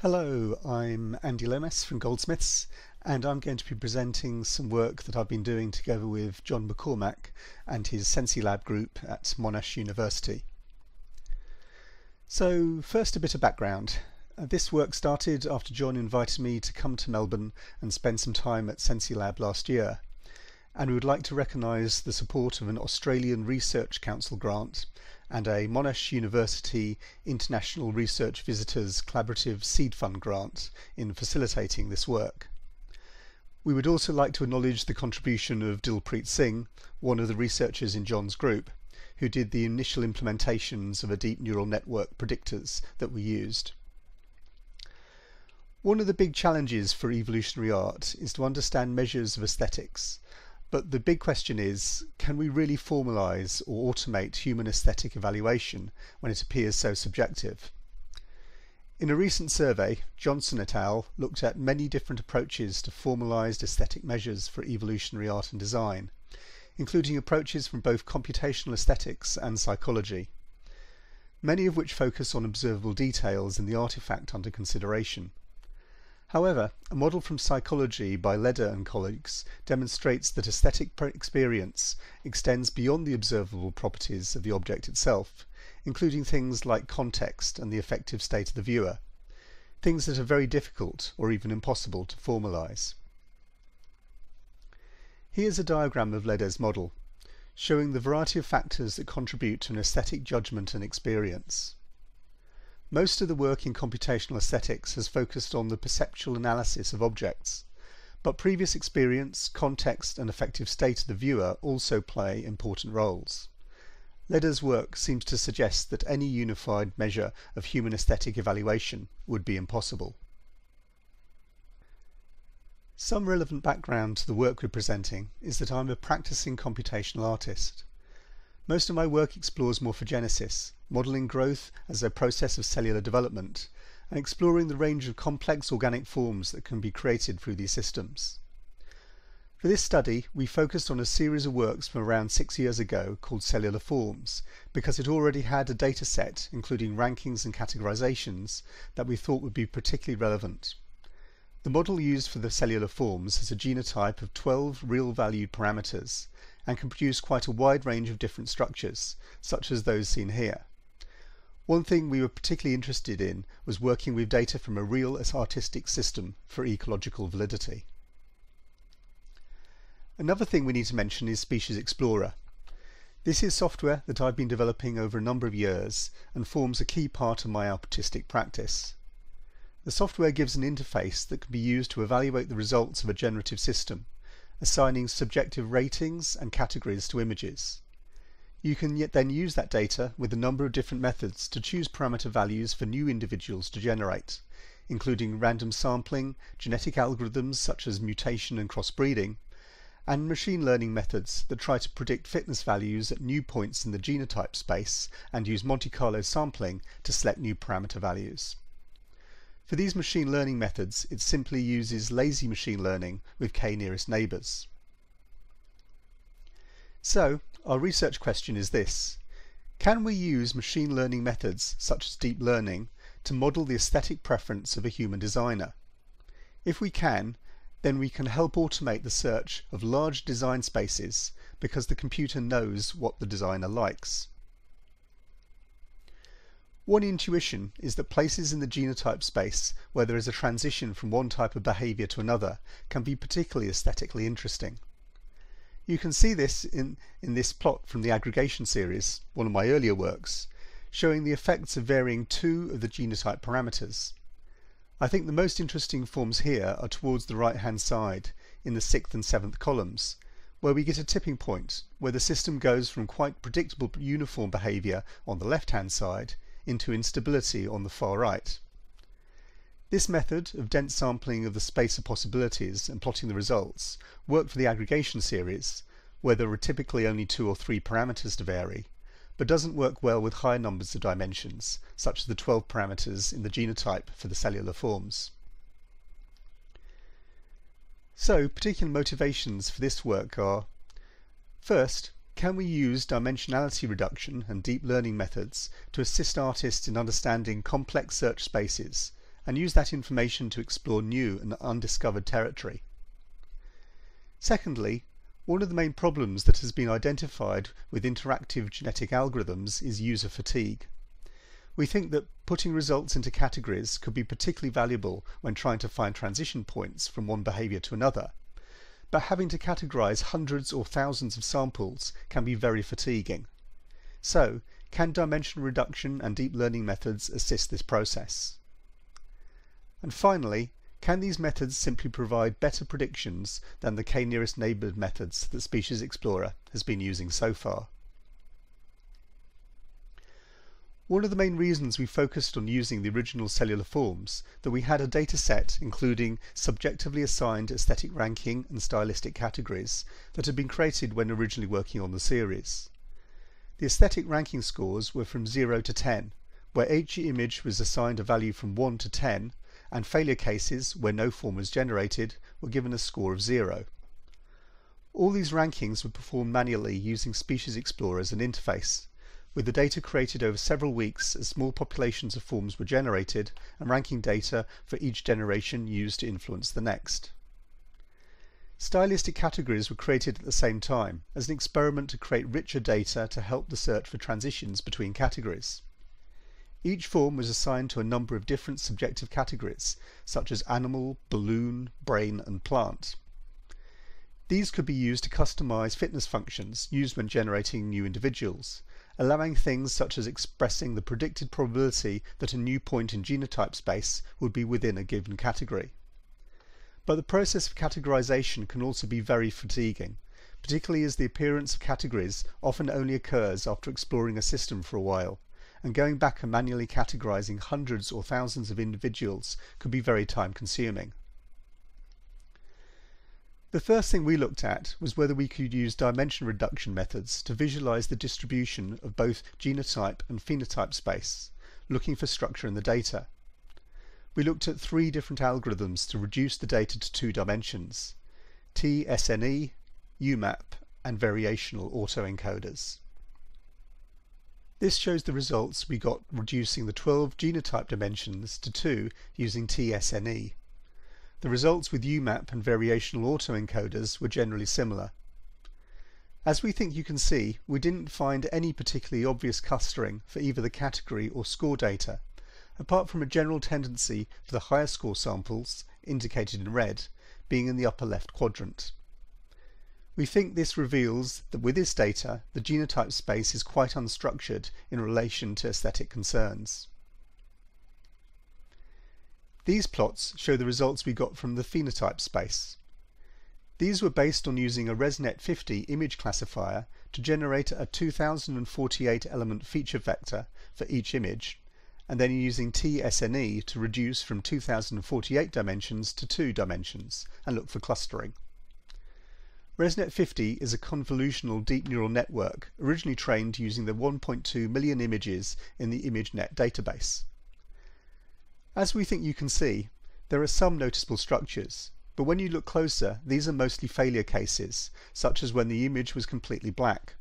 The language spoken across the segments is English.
Hello, I'm Andy Lomas from Goldsmiths, and I'm going to be presenting some work that I've been doing together with Jon McCormack and his SensiLab group at Monash University. So, first a bit of background. Uh, this work started after Jon invited me to come to Melbourne and spend some time at SensiLab last year. And we would like to recognise the support of an Australian Research Council grant and a Monash University International Research Visitors Collaborative Seed Fund grant in facilitating this work. We would also like to acknowledge the contribution of Dilpreet Singh, one of the researchers in Jon's group, who did the initial implementations of a deep neural network predictors that we used. One of the big challenges for evolutionary art is to understand measures of aesthetics, but the big question is can we really formalize or automate human aesthetic evaluation when it appears so subjective? In a recent survey, Johnson et al. looked at many different approaches to formalized aesthetic measures for evolutionary art and design, including approaches from both computational aesthetics and psychology, many of which focus on observable details in the artifact under consideration. However, a model from psychology by Leder and colleagues demonstrates that aesthetic experience extends beyond the observable properties of the object itself, including things like context and the affective state of the viewer, things that are very difficult or even impossible to formalize. Here's a diagram of Leder's model, showing the variety of factors that contribute to an aesthetic judgment and experience. Most of the work in computational aesthetics has focused on the perceptual analysis of objects, but previous experience, context, and affective state of the viewer also play important roles. Leder's work seems to suggest that any unified measure of human aesthetic evaluation would be impossible. Some relevant background to the work we're presenting is that I'm a practicing computational artist. Most of my work explores morphogenesis, modelling growth as a process of cellular development, and exploring the range of complex organic forms that can be created through these systems. For this study, we focused on a series of works from around six years ago called Cellular Forms, because it already had a data set, including rankings and categorizations, that we thought would be particularly relevant. The model used for the cellular forms has a genotype of 12 real-valued parameters, and can produce quite a wide range of different structures, such as those seen here. One thing we were particularly interested in was working with data from a real artistic system for ecological validity. Another thing we need to mention is Species Explorer. This is software that I've been developing over a number of years and forms a key part of my artistic practice. The software gives an interface that can be used to evaluate the results of a generative system assigning subjective ratings and categories to images. You can yet then use that data with a number of different methods to choose parameter values for new individuals to generate, including random sampling, genetic algorithms such as mutation and crossbreeding, and machine learning methods that try to predict fitness values at new points in the genotype space and use Monte Carlo sampling to select new parameter values. For these machine learning methods, it simply uses lazy machine learning with k nearest neighbors. So, our research question is this. Can we use machine learning methods, such as deep learning, to model the aesthetic preference of a human designer? If we can, then we can help automate the search of large design spaces because the computer knows what the designer likes. One intuition is that places in the genotype space where there is a transition from one type of behavior to another can be particularly aesthetically interesting. You can see this in, in this plot from the aggregation series, one of my earlier works, showing the effects of varying two of the genotype parameters. I think the most interesting forms here are towards the right hand side, in the sixth and seventh columns, where we get a tipping point where the system goes from quite predictable uniform behavior on the left hand side into instability on the far right. This method of dense sampling of the space of possibilities and plotting the results worked for the aggregation series, where there are typically only two or three parameters to vary, but doesn't work well with higher numbers of dimensions, such as the 12 parameters in the genotype for the cellular forms. So, particular motivations for this work are First, can we use dimensionality reduction and deep learning methods to assist artists in understanding complex search spaces and use that information to explore new and undiscovered territory. Secondly, one of the main problems that has been identified with interactive genetic algorithms is user fatigue. We think that putting results into categories could be particularly valuable when trying to find transition points from one behavior to another. But having to categorize hundreds or thousands of samples can be very fatiguing. So, can dimension reduction and deep learning methods assist this process? And finally, can these methods simply provide better predictions than the k-nearest neighbour methods that Species Explorer has been using so far? One of the main reasons we focused on using the original cellular forms that we had a data set including subjectively assigned aesthetic ranking and stylistic categories that had been created when originally working on the series. The aesthetic ranking scores were from 0 to 10, where each image was assigned a value from 1 to 10 and failure cases, where no form was generated, were given a score of zero. All these rankings were performed manually using Species Explorer as an interface, with the data created over several weeks as small populations of forms were generated and ranking data for each generation used to influence the next. Stylistic categories were created at the same time as an experiment to create richer data to help the search for transitions between categories. Each form was assigned to a number of different subjective categories, such as animal, balloon, brain, and plant. These could be used to customize fitness functions used when generating new individuals, allowing things such as expressing the predicted probability that a new point in genotype space would be within a given category. But the process of categorization can also be very fatiguing, particularly as the appearance of categories often only occurs after exploring a system for a while and going back and manually categorizing hundreds or thousands of individuals could be very time consuming. The first thing we looked at was whether we could use dimension reduction methods to visualize the distribution of both genotype and phenotype space, looking for structure in the data. We looked at three different algorithms to reduce the data to two dimensions, TSNE, UMAP, and variational autoencoders. This shows the results we got reducing the 12 genotype dimensions to 2 using TSNE. The results with UMAP and variational autoencoders were generally similar. As we think you can see, we didn't find any particularly obvious clustering for either the category or score data, apart from a general tendency for the higher score samples, indicated in red, being in the upper left quadrant. We think this reveals that with this data, the genotype space is quite unstructured in relation to aesthetic concerns. These plots show the results we got from the phenotype space. These were based on using a ResNet 50 image classifier to generate a 2048 element feature vector for each image, and then using TSNE to reduce from 2048 dimensions to 2 dimensions and look for clustering. ResNet 50 is a convolutional deep neural network originally trained using the 1.2 million images in the ImageNet database. As we think you can see, there are some noticeable structures, but when you look closer, these are mostly failure cases, such as when the image was completely black.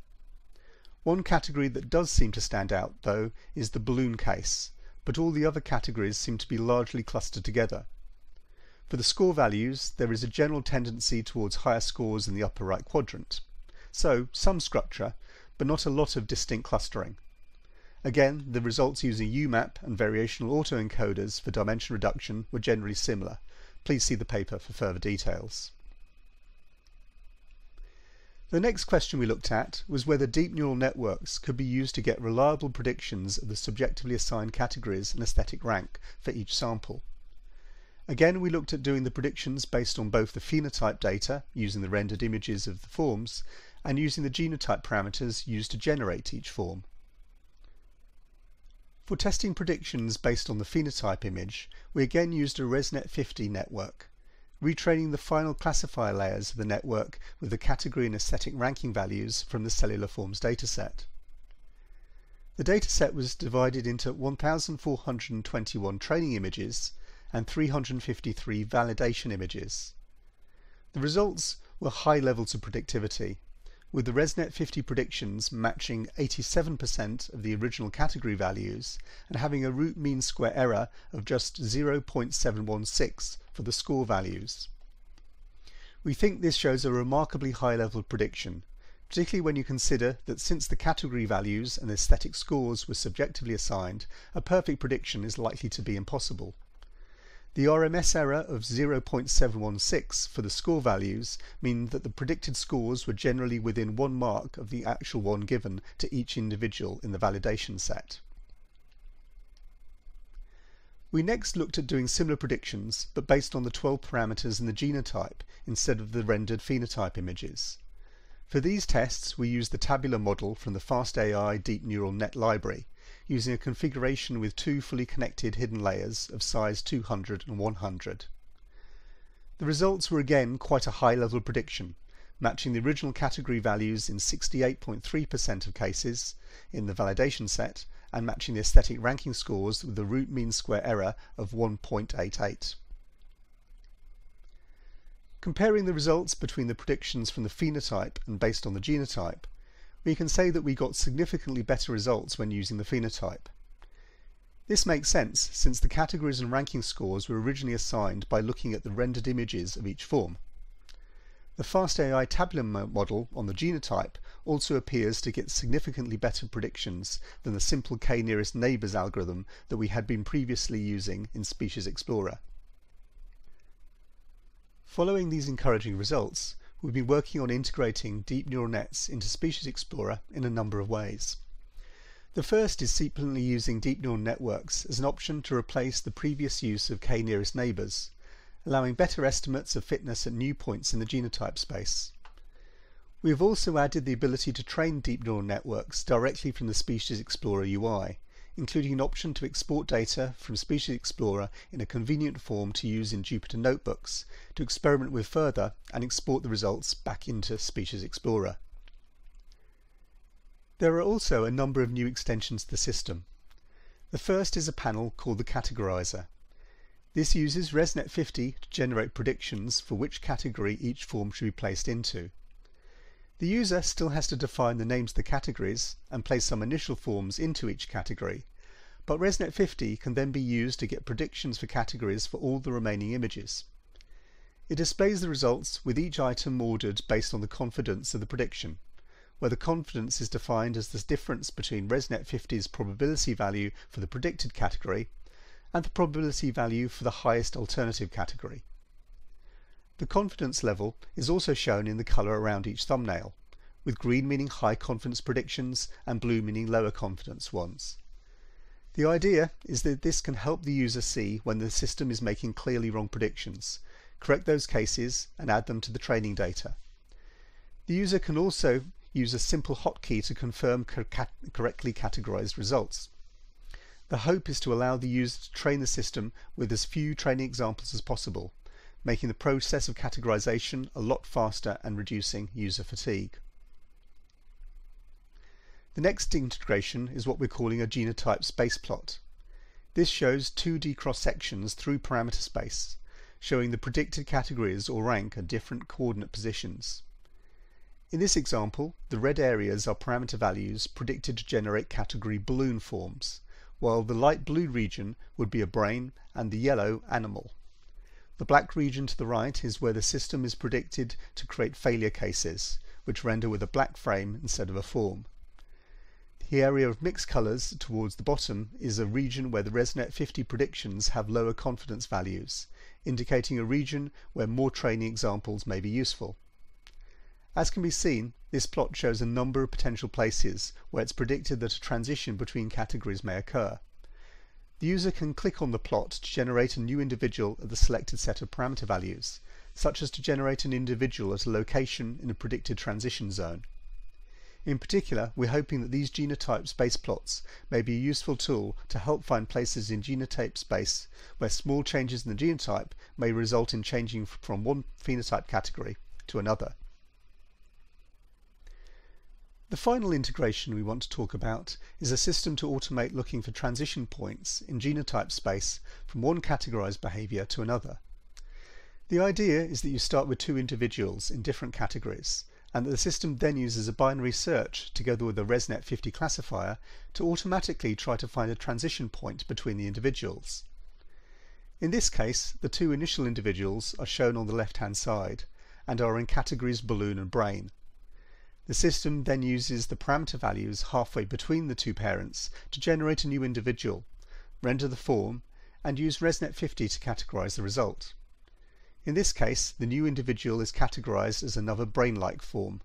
One category that does seem to stand out, though, is the balloon case, but all the other categories seem to be largely clustered together. For the score values, there is a general tendency towards higher scores in the upper right quadrant. So, some structure, but not a lot of distinct clustering. Again, the results using UMAP and variational autoencoders for dimension reduction were generally similar. Please see the paper for further details. The next question we looked at was whether deep neural networks could be used to get reliable predictions of the subjectively assigned categories and aesthetic rank for each sample. Again, we looked at doing the predictions based on both the phenotype data, using the rendered images of the forms, and using the genotype parameters used to generate each form. For testing predictions based on the phenotype image, we again used a ResNet 50 network, retraining the final classifier layers of the network with the category and aesthetic ranking values from the cellular forms dataset. The dataset was divided into 1,421 training images and 353 validation images. The results were high levels of predictivity, with the ResNet 50 predictions matching 87% of the original category values and having a root mean square error of just 0.716 for the score values. We think this shows a remarkably high level of prediction, particularly when you consider that since the category values and aesthetic scores were subjectively assigned, a perfect prediction is likely to be impossible. The RMS error of 0.716 for the score values mean that the predicted scores were generally within one mark of the actual one given to each individual in the validation set. We next looked at doing similar predictions, but based on the 12 parameters in the genotype instead of the rendered phenotype images. For these tests, we used the tabular model from the FastAI Deep Neural Net library, using a configuration with two fully connected hidden layers of size 200 and 100. The results were again quite a high level prediction, matching the original category values in 68.3% of cases in the validation set and matching the aesthetic ranking scores with a root mean square error of 1.88. Comparing the results between the predictions from the phenotype and based on the genotype, we can say that we got significantly better results when using the phenotype. This makes sense since the categories and ranking scores were originally assigned by looking at the rendered images of each form. The FastAI tabular model on the genotype also appears to get significantly better predictions than the simple k-nearest neighbours algorithm that we had been previously using in Species Explorer. Following these encouraging results, we've been working on integrating deep neural nets into Species Explorer in a number of ways. The first is simply using deep neural networks as an option to replace the previous use of k-nearest neighbours, allowing better estimates of fitness at new points in the genotype space. We have also added the ability to train deep neural networks directly from the Species Explorer UI, including an option to export data from Species Explorer in a convenient form to use in Jupyter notebooks to experiment with further and export the results back into Species Explorer. There are also a number of new extensions to the system. The first is a panel called the Categorizer. This uses ResNet 50 to generate predictions for which category each form should be placed into. The user still has to define the names of the categories and place some initial forms into each category, but ResNet 50 can then be used to get predictions for categories for all the remaining images. It displays the results with each item ordered based on the confidence of the prediction, where the confidence is defined as the difference between ResNet 50's probability value for the predicted category and the probability value for the highest alternative category. The confidence level is also shown in the color around each thumbnail, with green meaning high confidence predictions and blue meaning lower confidence ones. The idea is that this can help the user see when the system is making clearly wrong predictions, correct those cases and add them to the training data. The user can also use a simple hotkey to confirm correctly categorized results. The hope is to allow the user to train the system with as few training examples as possible making the process of categorization a lot faster and reducing user fatigue. The next integration is what we're calling a genotype space plot. This shows 2D cross sections through parameter space, showing the predicted categories or rank at different coordinate positions. In this example, the red areas are parameter values predicted to generate category balloon forms, while the light blue region would be a brain and the yellow animal. The black region to the right is where the system is predicted to create failure cases, which render with a black frame instead of a form. The area of mixed colors towards the bottom is a region where the ResNet 50 predictions have lower confidence values, indicating a region where more training examples may be useful. As can be seen, this plot shows a number of potential places where it's predicted that a transition between categories may occur. The user can click on the plot to generate a new individual at the selected set of parameter values, such as to generate an individual at a location in a predicted transition zone. In particular, we're hoping that these genotype space plots may be a useful tool to help find places in genotype space where small changes in the genotype may result in changing from one phenotype category to another. The final integration we want to talk about is a system to automate looking for transition points in genotype space from one categorized behavior to another. The idea is that you start with two individuals in different categories and that the system then uses a binary search together with a ResNet 50 classifier to automatically try to find a transition point between the individuals. In this case, the two initial individuals are shown on the left-hand side and are in categories balloon and brain. The system then uses the parameter values halfway between the two parents to generate a new individual, render the form, and use ResNet 50 to categorize the result. In this case, the new individual is categorized as another brain-like form.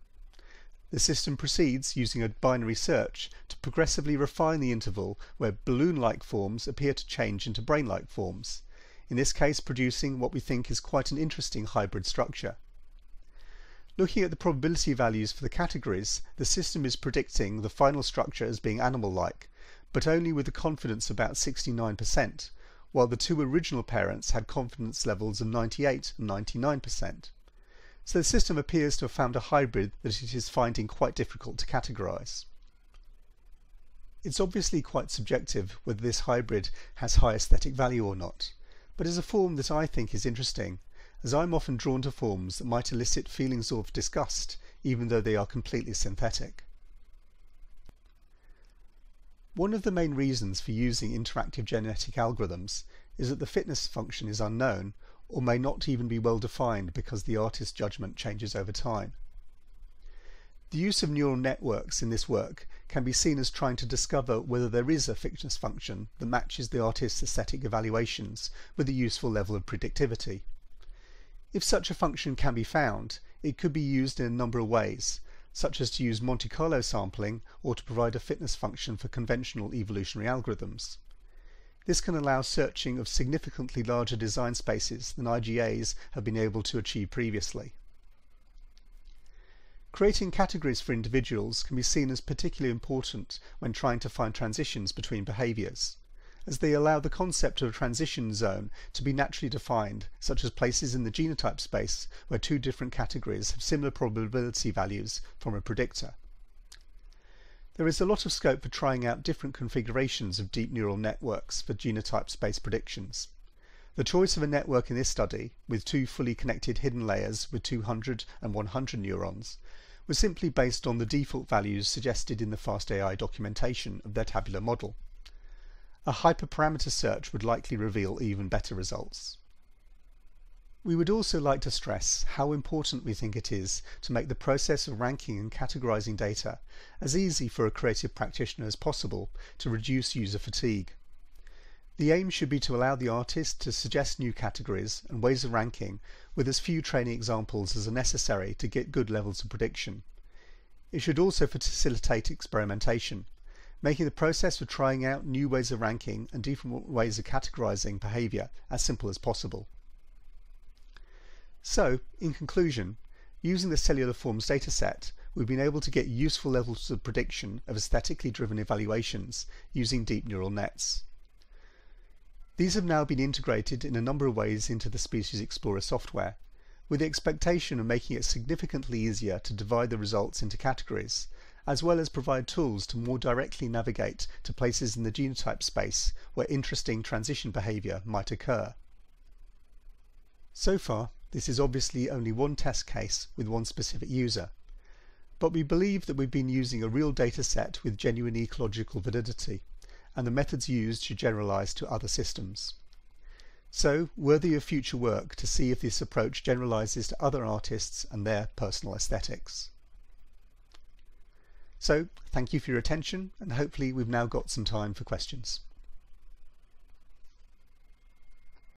The system proceeds, using a binary search, to progressively refine the interval where balloon-like forms appear to change into brain-like forms, in this case producing what we think is quite an interesting hybrid structure. Looking at the probability values for the categories, the system is predicting the final structure as being animal-like, but only with a confidence of about 69%, while the two original parents had confidence levels of 98 and 99%. So the system appears to have found a hybrid that it is finding quite difficult to categorize. It's obviously quite subjective whether this hybrid has high aesthetic value or not but is a form that I think is interesting, as I'm often drawn to forms that might elicit feelings of disgust, even though they are completely synthetic. One of the main reasons for using interactive genetic algorithms is that the fitness function is unknown or may not even be well defined because the artist's judgment changes over time. The use of neural networks in this work can be seen as trying to discover whether there is a fitness function that matches the artist's aesthetic evaluations with a useful level of predictivity. If such a function can be found, it could be used in a number of ways, such as to use Monte Carlo sampling or to provide a fitness function for conventional evolutionary algorithms. This can allow searching of significantly larger design spaces than IGAs have been able to achieve previously. Creating categories for individuals can be seen as particularly important when trying to find transitions between behaviours, as they allow the concept of a transition zone to be naturally defined, such as places in the genotype space where two different categories have similar probability values from a predictor. There is a lot of scope for trying out different configurations of deep neural networks for genotype space predictions. The choice of a network in this study, with two fully connected hidden layers with 200 and 100 neurons, was simply based on the default values suggested in the FastAI documentation of their tabular model. A hyperparameter search would likely reveal even better results. We would also like to stress how important we think it is to make the process of ranking and categorizing data as easy for a creative practitioner as possible to reduce user fatigue. The aim should be to allow the artist to suggest new categories and ways of ranking with as few training examples as are necessary to get good levels of prediction. It should also facilitate experimentation, making the process for trying out new ways of ranking and different ways of categorizing behavior as simple as possible. So, in conclusion, using the cellular forms dataset, we've been able to get useful levels of prediction of aesthetically driven evaluations using deep neural nets. These have now been integrated in a number of ways into the Species Explorer software, with the expectation of making it significantly easier to divide the results into categories, as well as provide tools to more directly navigate to places in the genotype space where interesting transition behavior might occur. So far, this is obviously only one test case with one specific user, but we believe that we've been using a real data set with genuine ecological validity and the methods used should generalize to other systems. So, worthy of future work to see if this approach generalizes to other artists and their personal aesthetics. So, thank you for your attention, and hopefully we've now got some time for questions.